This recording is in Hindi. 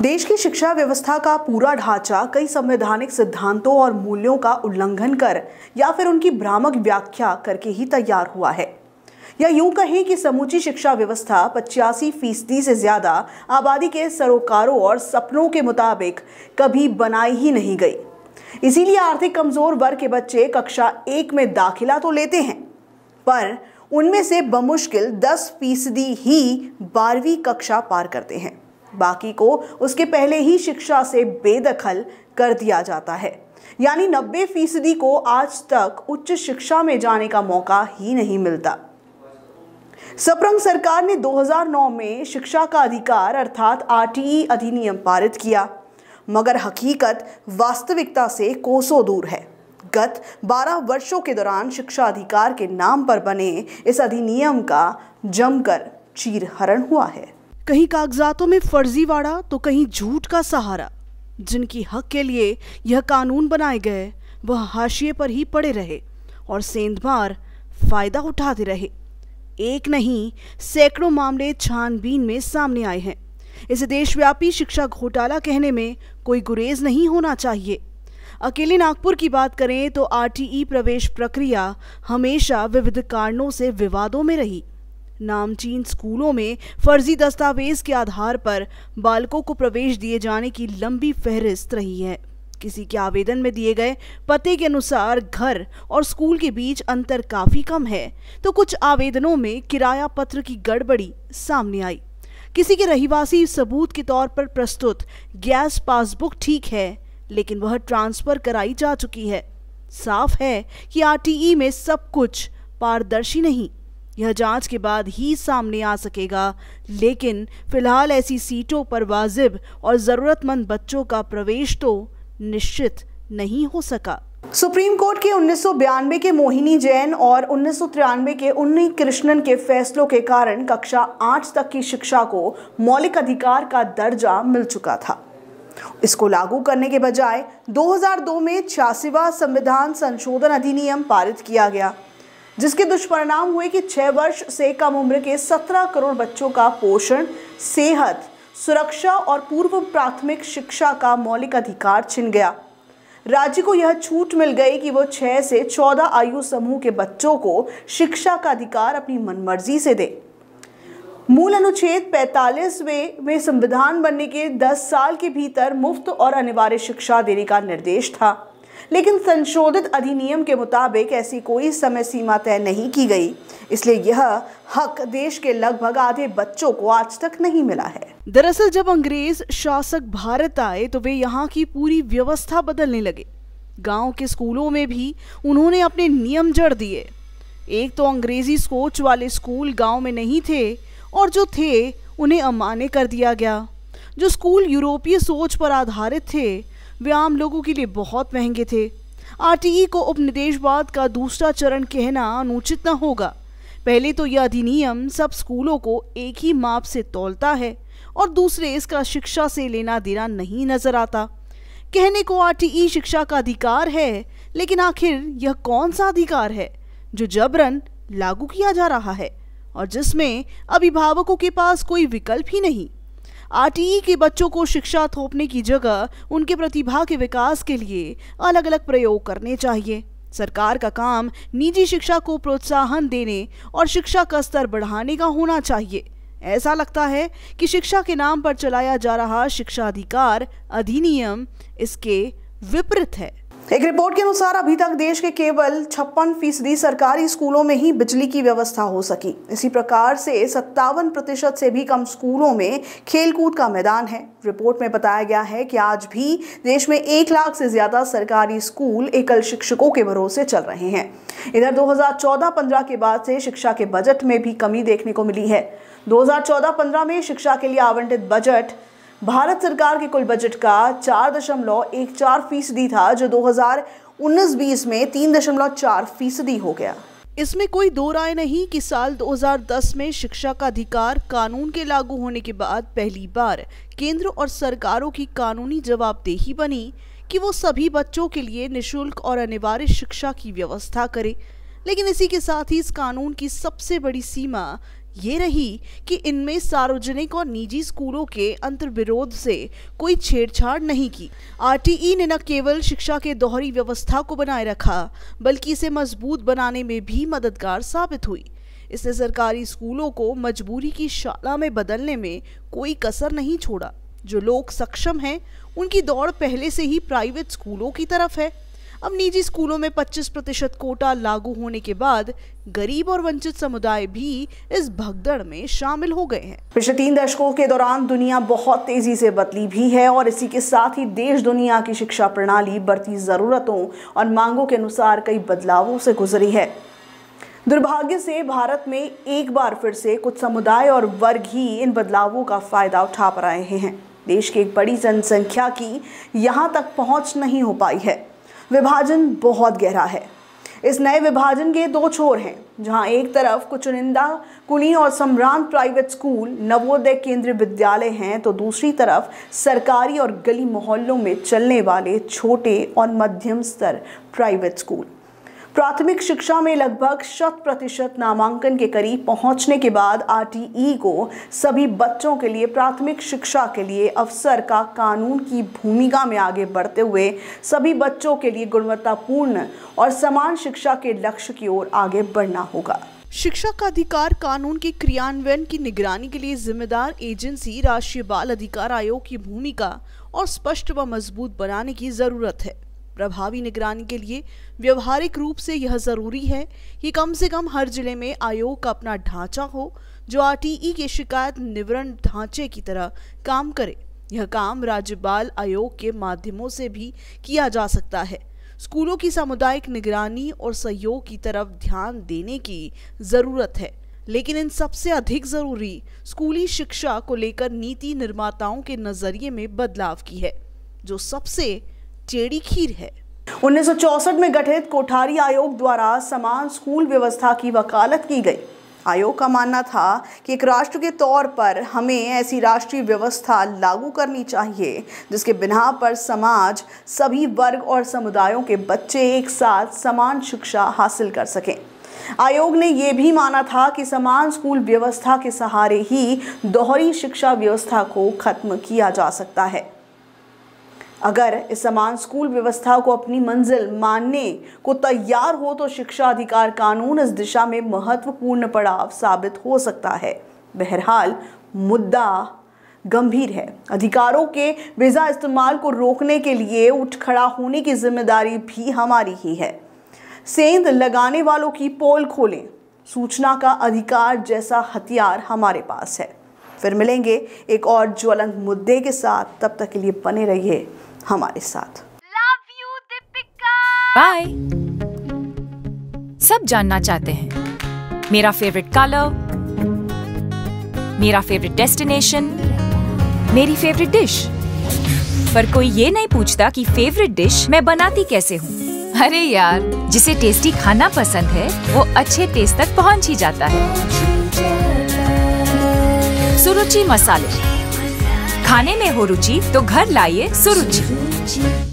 देश की शिक्षा व्यवस्था का पूरा ढांचा कई संवैधानिक सिद्धांतों और मूल्यों का उल्लंघन कर या फिर उनकी भ्रामक व्याख्या करके ही तैयार हुआ है। या यूँ कहें कि समूची शिक्षा व्यवस्था पचासी फ़ीसदी से ज़्यादा आबादी के सरोकारों और सपनों के मुताबिक कभी बनाई ही नहीं गई। इसीलिए आर्थिक कमज़ोर वर्ग के बच्चे कक्षा एक में दाखिला तो लेते हैं, पर उनमें से बमुश्किल 10 फ़ीसदी ही बारहवीं कक्षा पार करते हैं। बाकी को उसके पहले ही शिक्षा से बेदखल कर दिया जाता है। यानी 90 फ़ीसदी को आज तक उच्च शिक्षा में जाने का मौका ही नहीं मिलता। सप्रंग सरकार ने 2009 में शिक्षा का अधिकार अर्थात आरटीई अधिनियम पारित किया, मगर हकीकत वास्तविकता से कोसों दूर है। गत 12 वर्षों के दौरान शिक्षा अधिकार के नाम पर बने इस अधिनियम का जमकर चीरहरण हुआ है। कहीं कागजातों में फर्जीवाड़ा तो कहीं झूठ का सहारा। जिनकी हक के लिए यह कानून बनाए गए, वह हाशिए पर ही पड़े रहे और सेंधमार फ़ायदा उठाते रहे। एक नहीं, सैकड़ों मामले छानबीन में सामने आए हैं। इसे देशव्यापी शिक्षा घोटाला कहने में कोई गुरेज नहीं होना चाहिए। अकेले नागपुर की बात करें तो आरटीई प्रवेश प्रक्रिया हमेशा विविध कारणों से विवादों में रही। नामचीन स्कूलों में फर्जी दस्तावेज़ के आधार पर बालकों को प्रवेश दिए जाने की लंबी फहरिस्त रही है। किसी के आवेदन में दिए गए पते के अनुसार घर और स्कूल के बीच अंतर काफ़ी कम है तो कुछ आवेदनों में किराया पत्र की गड़बड़ी सामने आई। किसी के रहिवासी सबूत के तौर पर प्रस्तुत गैस पासबुक ठीक है, लेकिन वह ट्रांसफ़र कराई जा चुकी है। साफ़ है कि आरटीई में सब कुछ पारदर्शी नहीं। यह जाँच के बाद ही सामने आ सकेगा। लेकिन फ़िलहाल ऐसी सीटों पर वाजिब और ज़रूरतमंद बच्चों का प्रवेश तो निश्चित नहीं हो सका। सुप्रीम कोर्ट के उन्नीस के मोहिनी जैन और उन्नीस के उन्नी कृष्णन के फैसलों के कारण कक्षा आठ तक की शिक्षा को मौलिक अधिकार का दर्जा मिल चुका था। इसको लागू करने के बजाय 2002 में छियासीवा संविधान संशोधन अधिनियम पारित किया गया। जिसके दुष्परिणाम हुए कि छह वर्ष से कम उम्र के 17 करोड़ बच्चों का पोषण, सेहत, सुरक्षा और पूर्व प्राथमिक शिक्षा का मौलिक अधिकार छिन गया। राज्य को यह छूट मिल गई कि वो 6 से 14 आयु समूह के बच्चों को शिक्षा का अधिकार अपनी मनमर्जी से दे। मूल अनुच्छेद 45 में संविधान बनने के 10 साल के भीतर मुफ़्त और अनिवार्य शिक्षा देने का निर्देश था। लेकिन संशोधित अधिनियम के मुताबिक ऐसी कोई समय सीमा तय नहीं की गई। इसलिए यह हक देश के लगभग आधे बच्चों को आज तक नहीं मिला है। दरअसल जब अंग्रेज़ शासक भारत आए तो वे यहाँ की पूरी व्यवस्था बदलने लगे। गाँव के स्कूलों में भी उन्होंने अपने नियम जड़ दिए। एक तो अंग्रेज़ी सोच वाले स्कूल गाँव में नहीं थे, और जो थे, उन्हें अमान्य कर दिया गया। जो स्कूल यूरोपीय सोच पर आधारित थे वे आम लोगों के लिए बहुत महँगे थे। आरटीई को उपनिदेशवाद का दूसरा चरण कहना अनुचित न होगा। पहले तो यह अधिनियम सब स्कूलों को एक ही माप से तोलता है और दूसरे इसका शिक्षा से लेना देना नहीं नज़र आता। कहने को आरटीई शिक्षा का अधिकार है, लेकिन आखिर यह कौन सा अधिकार है जो जबरन लागू किया जा रहा है और जिसमें अभिभावकों के पास कोई विकल्प ही नहीं? आरटीई के बच्चों को शिक्षा थोपने की जगह उनके प्रतिभा के विकास के लिए अलग अलग प्रयोग करने चाहिए। सरकार का काम निजी शिक्षा को प्रोत्साहन देने और शिक्षा का स्तर बढ़ाने का होना चाहिए। ऐसा लगता है कि शिक्षा के नाम पर चलाया जा रहा शिक्षा अधिकार अधिनियम इसके विपरीत है। एक रिपोर्ट के अनुसार अभी तक देश के केवल छप्पन फ़ीसदी सरकारी स्कूलों में ही बिजली की व्यवस्था हो सकी। इसी प्रकार से सत्तावन प्रतिशत से भी कम स्कूलों में खेलकूद का मैदान है। रिपोर्ट में बताया गया है कि आज भी देश में एक लाख से ज़्यादा सरकारी स्कूल एकल शिक्षकों के भरोसे चल रहे हैं। इधर 2014-15 के बाद से शिक्षा के बजट में भी कमी देखने को मिली है। 2014-15 में शिक्षा के लिए आवंटित बजट भारत सरकार के कुल बजट का चार दशमलव एक चार फ़ीसदी था, जो 2019-20 में तीन दशमलव चार फ़ीसदी हो गया। इसमें कोई दो राय नहीं कि साल 2010 में शिक्षा का अधिकार कानून के लागू होने के बाद पहली बार केंद्र और सरकारों की कानूनी जवाबदेही बनी कि वो सभी बच्चों के लिए निशुल्क और अनिवार्य शिक्षा की व्यवस्था करे। लेकिन इसी के साथ ही इस कानून की सबसे बड़ी सीमा ये रही कि इनमें सार्वजनिक और निजी स्कूलों के अंतर्विरोध से कोई छेड़छाड़ नहीं की। आरटीई ने न केवल शिक्षा के दोहरी व्यवस्था को बनाए रखा, बल्कि इसे मज़बूत बनाने में भी मददगार साबित हुई। इसने सरकारी स्कूलों को मजबूरी की शाला में बदलने में कोई कसर नहीं छोड़ा। जो लोग सक्षम हैं, उनकी दौड़ पहले से ही प्राइवेट स्कूलों की तरफ़ है। अब निजी स्कूलों में 25 प्रतिशत कोटा लागू होने के बाद गरीब और वंचित समुदाय भी इस भगदड़ में शामिल हो गए हैं। पिछले तीन दशकों के दौरान दुनिया बहुत तेज़ी से बदली भी है और इसी के साथ ही देश, दुनिया की शिक्षा प्रणाली बढ़ती जरूरतों और मांगों के अनुसार कई बदलावों से गुजरी है। दुर्भाग्य से भारत में एक बार फिर से कुछ समुदाय और वर्ग ही इन बदलावों का फ़ायदा उठा पा रहे हैं। देश की एक बड़ी जनसंख्या की यहाँ तक पहुँच नहीं हो पाई है। विभाजन बहुत गहरा है। इस नए विभाजन के दो छोर हैं, जहाँ एक तरफ़ कुछ चुनिंदा कुलीन और सम्रांत प्राइवेट स्कूल, नवोदय केंद्रीय विद्यालय हैं तो दूसरी तरफ़ सरकारी और गली मोहल्लों में चलने वाले छोटे और मध्यम स्तर प्राइवेट स्कूल। प्राथमिक शिक्षा में लगभग शत प्रतिशत नामांकन के करीब पहुँचने के बाद आरटीई को सभी बच्चों के लिए प्राथमिक शिक्षा के लिए अवसर का कानून की भूमिका में आगे बढ़ते हुए सभी बच्चों के लिए गुणवत्तापूर्ण और समान शिक्षा के लक्ष्य की ओर आगे बढ़ना होगा। शिक्षा का अधिकार कानून के क्रियान्वयन की निगरानी के लिए जिम्मेदार एजेंसी, राष्ट्रीय बाल अधिकार आयोग की भूमिका और स्पष्ट व मज़बूत बनाने की ज़रूरत है। प्रभावी निगरानी के लिए व्यवहारिक रूप से यह ज़रूरी है कि कम से कम हर ज़िले में आयोग का अपना ढांचा हो, जो आरटीई के शिकायत निवरण ढांचे की तरह काम करे। यह काम राज्य बाल आयोग के माध्यमों से भी किया जा सकता है। स्कूलों की सामुदायिक निगरानी और सहयोग की तरफ़ ध्यान देने की ज़रूरत है, लेकिन इन सबसे अधिक ज़रूरी स्कूली शिक्षा को लेकर नीति निर्माताओं के नज़रिए में बदलाव की है, जो सबसे टेढ़ी खीर है। उन्नीस में गठित कोठारी आयोग द्वारा समान स्कूल व्यवस्था की वकालत की गई। आयोग का मानना था कि एक राष्ट्र के तौर पर हमें ऐसी राष्ट्रीय व्यवस्था लागू करनी चाहिए, जिसके बिना पर समाज, सभी वर्ग और समुदायों के बच्चे एक साथ समान शिक्षा हासिल कर सकें। आयोग ने यह भी माना था कि समान स्कूल व्यवस्था के सहारे ही दोहरी शिक्षा व्यवस्था को खत्म किया जा सकता है। अगर इस समान स्कूल व्यवस्था को अपनी मंजिल मानने को तैयार हो तो शिक्षा अधिकार कानून इस दिशा में महत्वपूर्ण पड़ाव साबित हो सकता है। बहरहाल, मुद्दा गंभीर है। अधिकारों के वीज़ा इस्तेमाल को रोकने के लिए उठ खड़ा होने की ज़िम्मेदारी भी हमारी ही है। सेंध लगाने वालों की पोल खोलें। सूचना का अधिकार जैसा हथियार हमारे पास है। फिर मिलेंगे एक और ज्वलंत मुद्दे के साथ। तब तक के लिए बने रहिए। हमारे साथ। बाय सब जानना चाहते हैं। मेरा फेवरेट कलर मेरा फेवरेट डेस्टिनेशन मेरी फेवरेट डिश पर कोई ये नहीं पूछता कि फेवरेट डिश मैं बनाती कैसे हूँ। अरे यार जिसे टेस्टी खाना पसंद है वो अच्छे टेस्ट तक पहुँच ही जाता है। सुरुचि मसाले। खाने में हो रुचि तो घर लाइए सुरुचि।